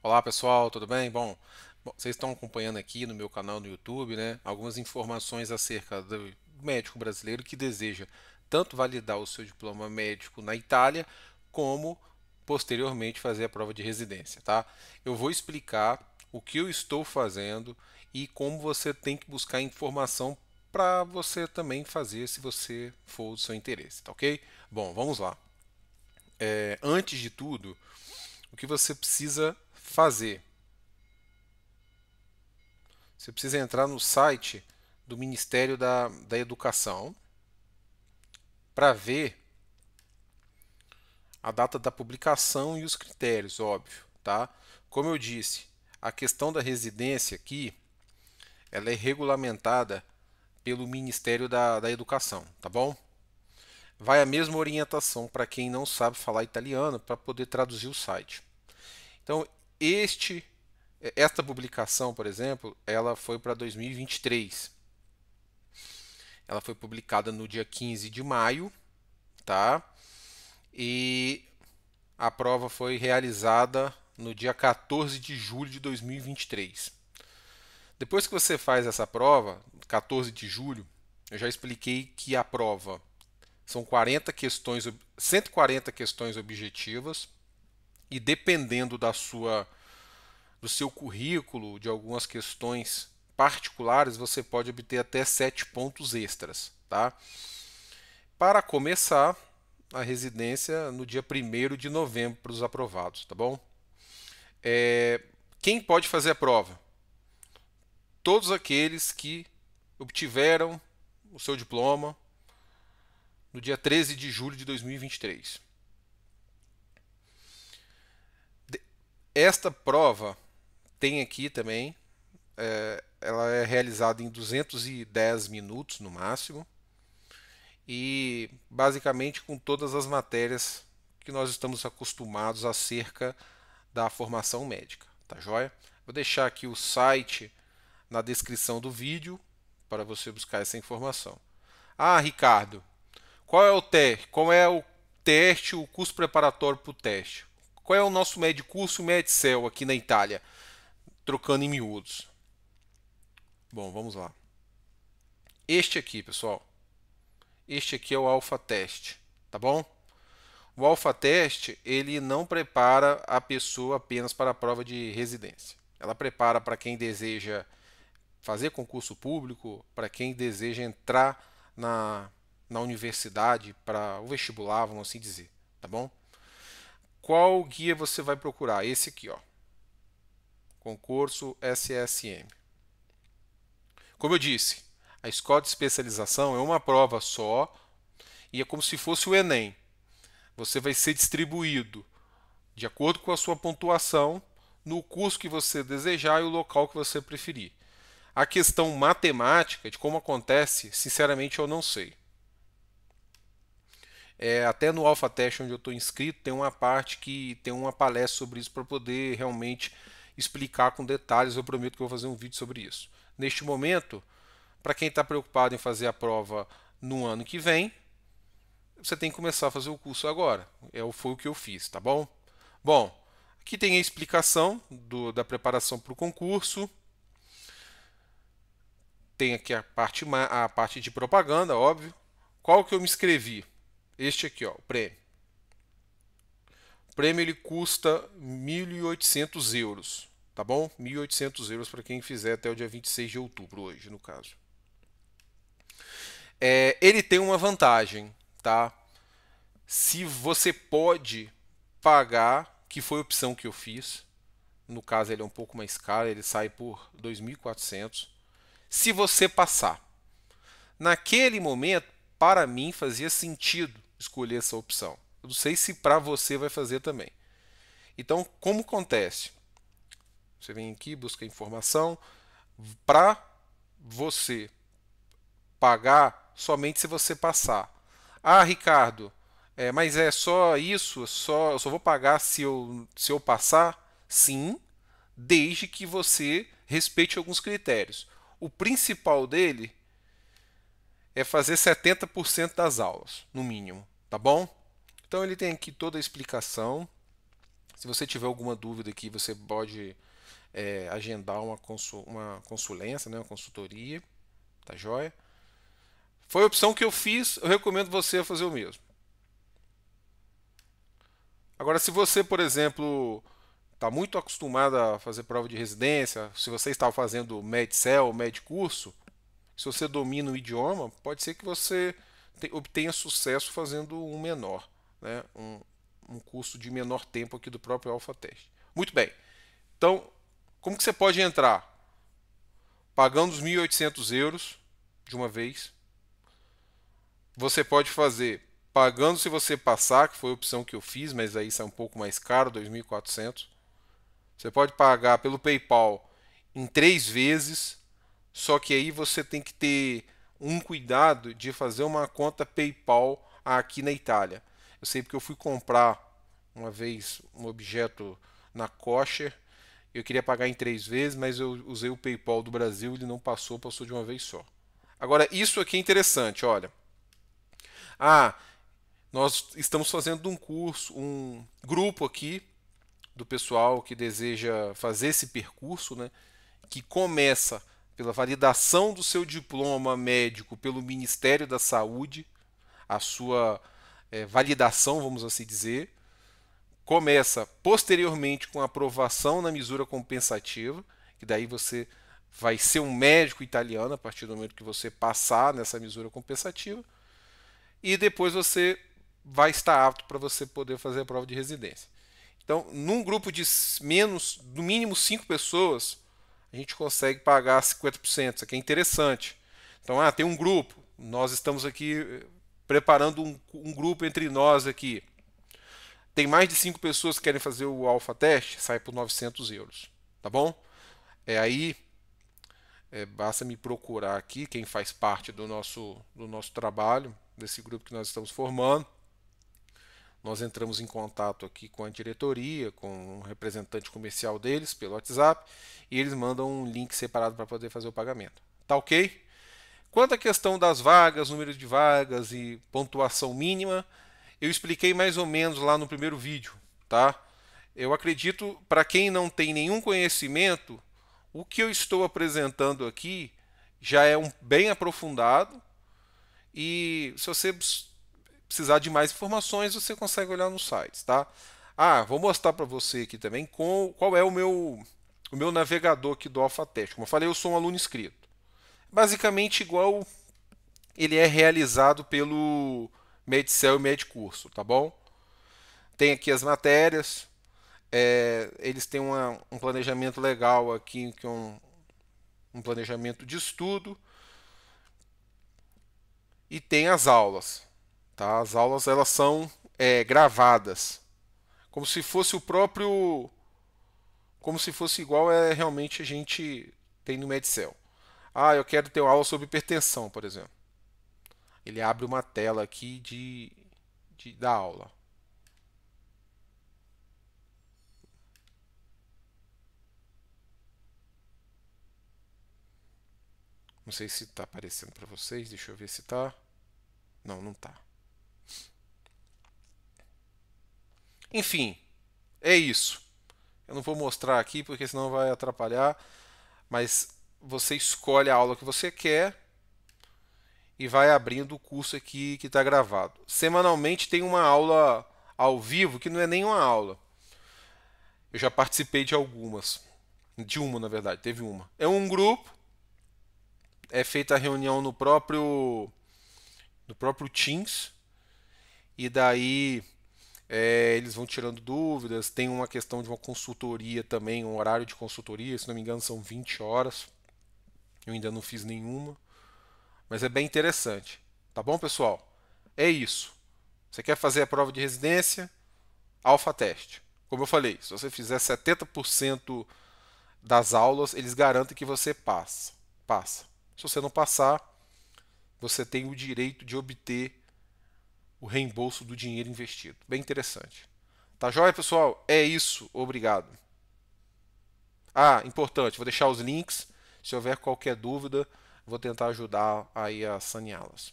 Olá pessoal, tudo bem? Bom, vocês estão acompanhando aqui no meu canal no YouTube, né? Algumas informações acerca do médico brasileiro que deseja tanto validar o seu diploma médico na Itália, como posteriormente fazer a prova de residência, tá? Eu vou explicar o que eu estou fazendo e como você tem que buscar informação para você também fazer se você for do seu interesse, tá ok? Bom, vamos lá. É, antes de tudo, o que você precisa fazer? Você precisa entrar no site do Ministério da, da Educação para ver a data da publicação e os critérios, óbvio, tá? Como eu disse, a questão da residência aqui, ela é regulamentada pelo Ministério da, da Educação, tá bom? Vai a mesma orientação para quem não sabe falar italiano para poder traduzir o site. Então, este esta publicação, por exemplo, ela foi para 2023. Ela foi publicada no dia 15 de maio, tá? E a prova foi realizada no dia 14 de julho de 2023. Depois que você faz essa prova, 14 de julho, eu já expliquei que a prova são 40 questões, 140 questões objetivas e dependendo da sua do seu currículo, de algumas questões particulares, você pode obter até 7 pontos extras, tá? Para começar a residência no dia 1 de novembro para os aprovados, tá bom? É, quem pode fazer a prova? Todos aqueles que obtiveram o seu diploma no dia 13 de julho de 2023. Esta prova tem aqui também, é, ela é realizada em 210 minutos no máximo e basicamente com todas as matérias que nós estamos acostumados acerca da formação médica, tá joia? Vou deixar aqui o site na descrição do vídeo para você buscar essa informação. Ah, Ricardo, qual é o teste? Qual é o teste, o curso preparatório para o teste? Qual é o nosso Medicurso Medicel aqui na Itália? Trocando em miúdos. Bom, vamos lá. Este aqui, pessoal. Este aqui é o Alpha Test, tá bom? O Alpha Test, ele não prepara a pessoa apenas para a prova de residência. Ela prepara para quem deseja fazer concurso público, para quem deseja entrar na, na universidade, para o vestibular, vamos assim dizer, tá bom? Qual guia você vai procurar? Esse aqui, ó. Concurso SSM. Como eu disse, a escola de especialização é uma prova só e é como se fosse o Enem. Você vai ser distribuído de acordo com a sua pontuação no curso que você desejar e o local que você preferir. A questão matemática de como acontece, sinceramente eu não sei. É, até no Alpha Test, onde eu estou inscrito, tem uma parte que tem uma palestra sobre isso para poder realmente explicar com detalhes. Eu prometo que eu vou fazer um vídeo sobre isso. Neste momento, para quem está preocupado em fazer a prova no ano que vem, você tem que começar a fazer o curso agora. É, foi o que eu fiz, tá bom? Bom, aqui tem a explicação do, da preparação para o concurso. Tem aqui a parte, a parte de propaganda, óbvio. Qual que eu me inscrevi? Este aqui, ó, o prêmio. O prêmio ele custa 1.800 euros, tá bom? 1.800 euros para quem fizer até o dia 26 de outubro, hoje, no caso. É, ele tem uma vantagem, tá? Se você pode pagar, que foi a opção que eu fiz, no caso ele é um pouco mais caro, ele sai por 2.400. Se você passar, naquele momento, para mim fazia sentido escolher essa opção. Eu não sei se para você vai fazer também. Então, como acontece? Você vem aqui, busca informação. Para você pagar somente se você passar. Ah, Ricardo, é, mas é só isso? Só, eu só vou pagar se eu, se eu passar? Sim, desde que você respeite alguns critérios. O principal dele é fazer 70% das aulas, no mínimo, tá bom? Então ele tem aqui toda a explicação. Se você tiver alguma dúvida aqui, você pode é, agendar uma, consul, uma consulência, né, uma consultoria, tá joia? Foi a opção que eu fiz, eu recomendo você fazer o mesmo. Agora, se você, por exemplo, está muito acostumado a fazer prova de residência, se você está fazendo MedCel, MedCurso, se você domina o idioma, pode ser que você obtenha sucesso fazendo um menor, né? um, um curso de menor tempo aqui do próprio Alpha Test. Muito bem. Então, como que você pode entrar? Pagando os 1.800 euros de uma vez. Você pode fazer pagando se você passar, que foi a opção que eu fiz, mas aí sai um pouco mais caro, 2.400. Você pode pagar pelo PayPal em três vezes, só que aí você tem que ter um cuidado de fazer uma conta PayPal aqui na Itália. Eu sei porque eu fui comprar uma vez um objeto na Kosher. Eu queria pagar em três vezes, mas eu usei o PayPal do Brasil, ele não passou, passou de uma vez só. Agora, isso aqui é interessante, olha. Ah, nós estamos fazendo um curso, um grupo aqui do pessoal que deseja fazer esse percurso, né, que começa pela validação do seu diploma médico pelo Ministério da Saúde, a sua é, validação, vamos assim dizer, começa posteriormente com a aprovação na misura compensativa, que daí você vai ser um médico italiano a partir do momento que você passar nessa misura compensativa, e depois você vai estar apto para você poder fazer a prova de residência. Então, num grupo de menos, no mínimo 5 pessoas, a gente consegue pagar 50%. Isso aqui é interessante. Então, ah, tem um grupo. Nós estamos aqui eh, preparando um, um grupo entre nós aqui. Tem mais de 5 pessoas que querem fazer o alfa teste, sai por 900 euros. Tá bom? É aí, é, basta me procurar aqui, quem faz parte do nosso, do nosso trabalho, desse grupo que nós estamos formando. Nós entramos em contato aqui com a diretoria, com um representante comercial deles pelo WhatsApp e eles mandam um link separado para poder fazer o pagamento. Tá ok? Quanto à questão das vagas, número de vagas e pontuação mínima, eu expliquei mais ou menos lá no primeiro vídeo, tá? Eu acredito, para quem não tem nenhum conhecimento, o que eu estou apresentando aqui já é um bem aprofundado e se você precisar de mais informações, você consegue olhar nos sites, tá? Ah, vou mostrar para você aqui também com, qual é o meu, o meu navegador aqui do AlphaTest. Como eu falei, eu sou um aluno inscrito. Basicamente igual ele é realizado pelo Medcel e Medcurso, tá bom? Tem aqui as matérias, é, eles têm uma, um planejamento legal aqui, que é um, um planejamento de estudo, e tem as aulas. Tá? As aulas elas são é, gravadas, como se fosse o próprio, como se fosse igual é realmente a gente tem no Medcel. Ah, eu quero ter uma aula sobre hipertensão, por exemplo. Ele abre uma tela aqui de, de da aula. Não sei se está aparecendo para vocês. Deixa eu ver se está. Não, não está. Enfim, é isso. Eu não vou mostrar aqui porque senão vai atrapalhar, mas você escolhe a aula que você quer e vai abrindo o curso aqui que está gravado. Semanalmente tem uma aula ao vivo que não é nenhuma aula. Eu já participei de algumas. De uma, na verdade, teve uma. É um grupo, é feita a reunião no próprio no próprio Teams e daí é, eles vão tirando dúvidas. Tem uma questão de uma consultoria também, um horário de consultoria, se não me engano, são 20 horas. Eu ainda não fiz nenhuma, mas é bem interessante. Tá bom, pessoal? É isso. Você quer fazer a prova de residência? Alfa teste. Como eu falei, se você fizer 70% das aulas, eles garantem que você passa. Passa. Se você não passar, você tem o direito de obter o reembolso do dinheiro investido. Bem interessante. Tá joia, pessoal? É isso. Obrigado. Ah, importante, vou deixar os links. Se houver qualquer dúvida, vou tentar ajudar aí a saneá-las.